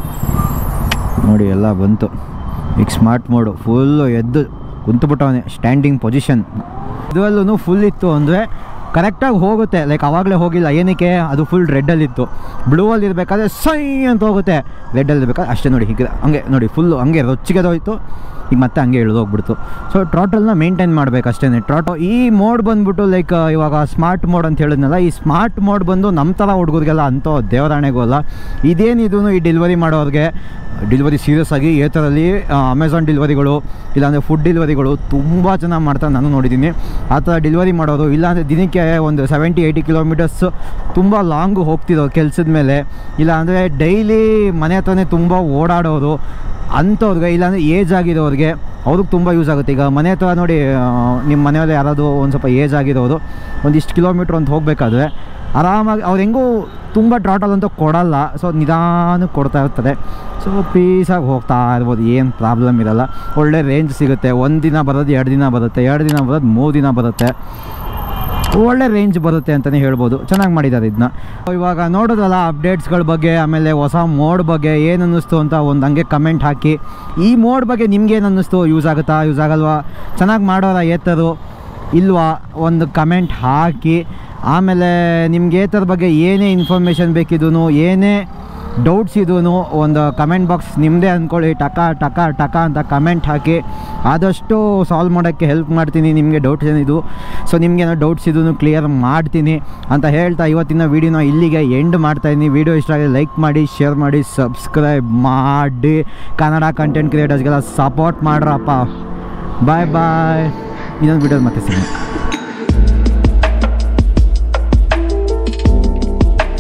ನೋಡಿ, ಎಲ್ಲ ಬಂತು. ಈಗ ಸ್ಮಾರ್ಟ್ ಮೋಡು ಫುಲ್ಲು ಎದ್ದು ಕುಂತುಬಿಟ್ಟವನೆ ಸ್ಟ್ಯಾಂಡಿಂಗ್ ಪೊಸಿಷನ್ ಇದರಲ್ಲೂ ಫುಲ್ ಇತ್ತು ಅಂದರೆ ಕರೆಕ್ಟಾಗಿ ಹೋಗುತ್ತೆ. ಲೈಕ್ ಆವಾಗಲೇ ಹೋಗಿಲ್ಲ. ಏನಕ್ಕೆ? ಅದು ಫುಲ್ ರೆಡ್ಡಲ್ಲಿತ್ತು ಬ್ಲೂವಲ್ಲಿ ಇರಬೇಕಾದ್ರೆ ಸೈ ಅಂತ ಹೋಗುತ್ತೆ. ರೆಡ್ಡಲ್ಲಿ ಇರಬೇಕಾದ್ರೆ ಅಷ್ಟೇ ನೋಡಿ, ಹೀಗೆ. ಹಂಗೆ ನೋಡಿ ಫುಲ್ಲು ಹಂಗೆ ರೊಚ್ಚಿಗೆದೋಯ್ತು ಈಗ ಮತ್ತೆ ಹಂಗೆ ಇಳಿದೋಗ್ಬಿಡ್ತು ಸೊ ಟ್ರಾಟಲ್ನ ಮೇಂಟೈನ್ ಮಾಡಬೇಕು ಅಷ್ಟೇ ಟ್ರಾಟೋ ಈ ಮೋಡ್ ಬಂದ್ಬಿಟ್ಟು ಲೈಕ್ ಇವಾಗ ಸ್ಮಾರ್ಟ್ ಮೋಡ್ ಅಂತ ಹೇಳಿದ್ನಲ್ಲ, ಈ ಸ್ಮಾರ್ಟ್ ಮೋಡ್ ಬಂದು ನಮ್ಮ ಥರ ಹುಡುಗರಿಗೆಲ್ಲ ಅಂತೋ ದೇವರಾಣೆಗೂ ಅಲ್ಲ ಇದೇನಿದು ಈ ಡೆಲಿವರಿ ಮಾಡೋರಿಗೆ ಡೆಲಿವರಿ ಸೀರಿಯಸ್ ಆಗಿ ಏತರಲ್ಲಿ ಅಮೆಝಾನ್ ಡೆಲಿವರಿಗಳು ಇಲ್ಲಾಂದರೆ ಫುಡ್ ಡೆಲಿವರಿಗಳು ತುಂಬ ಜನ ಮಾಡ್ತಾ ನಾನು ನೋಡಿದ್ದೀನಿ. ಆ ಥರ ಡಿಲ್ವರಿ ಮಾಡೋದು ಇಲ್ಲಾಂದರೆ ದಿನಕ್ಕೆ ಒಂದು ಸೆವೆಂಟಿ ಏಯ್ಟಿ ಕಿಲೋಮೀಟರ್ಸ್ ತುಂಬ ಲಾಂಗ್ ಹೋಗ್ತಿರೋ ಕೆಲಸದ ಮೇಲೆ. ಇಲ್ಲಾಂದರೆ ಡೈಲಿ ಮನೆ ಹತ್ರನೇ ತುಂಬ ಓಡಾಡೋರು ಅಂಥವ್ರಿಗೆ, ಇಲ್ಲಾಂದರೆ ಏಜ್ ಆಗಿರೋರಿಗೆ ಅವ್ರಿಗೆ ತುಂಬ ಯೂಸ್ ಆಗುತ್ತೆ. ಈಗ ಮನೆ ಹತ್ರ ನೋಡಿ ನಿಮ್ಮ ಮನೆಯಲ್ಲಿ ಯಾರಾದರೂ ಒಂದು ಸ್ವಲ್ಪ ಏಜ್ ಆಗಿರೋರು, ಒಂದಿಷ್ಟು ಕಿಲೋಮೀಟ್ರ್ ಅಂತ ಹೋಗಬೇಕಾದ್ರೆ ಆರಾಮಾಗಿ ಅವ್ರು ಹೆಂಗೂ ತುಂಬ ಟ್ರಾಟಲ್ ಅಂತೂ ಕೊಡಲ್ಲ. ಸೊ ನಿಧಾನಕ್ಕೆ ಕೊಡ್ತಾ ಇರ್ತದೆ. ಸೊ ಪೀಸಾಗಿ ಹೋಗ್ತಾ ಇರ್ಬೋದು. ಏನು ಪ್ರಾಬ್ಲಮ್ ಇರಲ್ಲ. ಒಳ್ಳೆ ರೇಂಜ್ ಸಿಗುತ್ತೆ. ಒಂದು ದಿನ ಬರೋದು ಎರಡು ದಿನ ಬರುತ್ತೆ. ಎರಡು ದಿನ ಬರೋದು ಮೂರು ದಿನ ಬರುತ್ತೆ. ಒಳ್ಳೆ ರೇಂಜ್ ಬರುತ್ತೆ ಅಂತಲೇ ಹೇಳ್ಬೋದು. ಚೆನ್ನಾಗಿ ಮಾಡಿದ್ದಾರೆ ಇದನ್ನ ಇವಾಗ ನೋಡೋದಲ್ಲ ಅಪ್ಡೇಟ್ಸ್ಗಳ ಬಗ್ಗೆ, ಆಮೇಲೆ ಹೊಸ ಮೋಡ್ ಬಗ್ಗೆ ಏನು ಅನ್ನಿಸ್ತು ಅಂತ ಒಂದು ಹಂಗೆ ಕಮೆಂಟ್ ಹಾಕಿ. ಈ ಮೋಡ್ ಬಗ್ಗೆ ನಿಮ್ಗೇನು ಅನ್ನಿಸ್ತು ಯೂಸ್ ಆಗುತ್ತಾ? ಯೂಸ್ ಆಗಲ್ವಾ? ಚೆನ್ನಾಗಿ ಮಾಡೋರ ಏತರು ಇಲ್ವಾ? ಒಂದು ಕಮೆಂಟ್ ಹಾಕಿ. ಆಮೇಲೆ ನಿಮ್ಗೆ ಏತರ ಬಗ್ಗೆ ಏನೇ ಇನ್ಫಾರ್ಮೇಷನ್ ಬೇಕಿದ್ದು ಏನೇ ಡೌಟ್ಸ್ ಇದೂ ಒಂದು ಕಮೆಂಟ್ ಬಾಕ್ಸ್ ನಿಮ್ಮದೇ ಅಂದ್ಕೊಳ್ಳಿ ಟಕ ಟಕ ಟಕ ಅಂತ ಕಮೆಂಟ್ ಹಾಕಿ. ಆದಷ್ಟು ಸಾಲ್ವ್ ಮಾಡೋಕ್ಕೆ ಹೆಲ್ಪ್ ಮಾಡ್ತೀನಿ. ನಿಮಗೆ ಡೌಟ್ಸ್ ಏನಿದು? ಸೊ ನಿಮಗೇನೋ ಡೌಟ್ಸ್ ಇದೂ ಕ್ಲಿಯರ್ ಮಾಡ್ತೀನಿ ಅಂತ ಹೇಳ್ತಾ ಇವತ್ತಿನ ವೀಡಿಯೋನ ಇಲ್ಲಿಗೆ ಎಂಡ್ ಮಾಡ್ತಾಯಿದ್ದೀನಿ ವೀಡಿಯೋ ಇಷ್ಟ ಆಗಿದೆ ಲೈಕ್ ಮಾಡಿ ಶೇರ್ ಮಾಡಿ ಸಬ್ಸ್ಕ್ರೈಬ್ ಮಾಡಿ. ಕನ್ನಡ ಕಂಟೆಂಟ್ ಕ್ರಿಯೇಟರ್ಸ್ಗೆಲ್ಲ ಸಪೋರ್ಟ್ ಮಾಡ್ರಪ್ಪ. ಬಾಯ್ ಬಾಯ್ ಇನ್ನೊಂದು ವೀಡಿಯೋ ಮತ್ತೆ ಸಿಗೋಣ.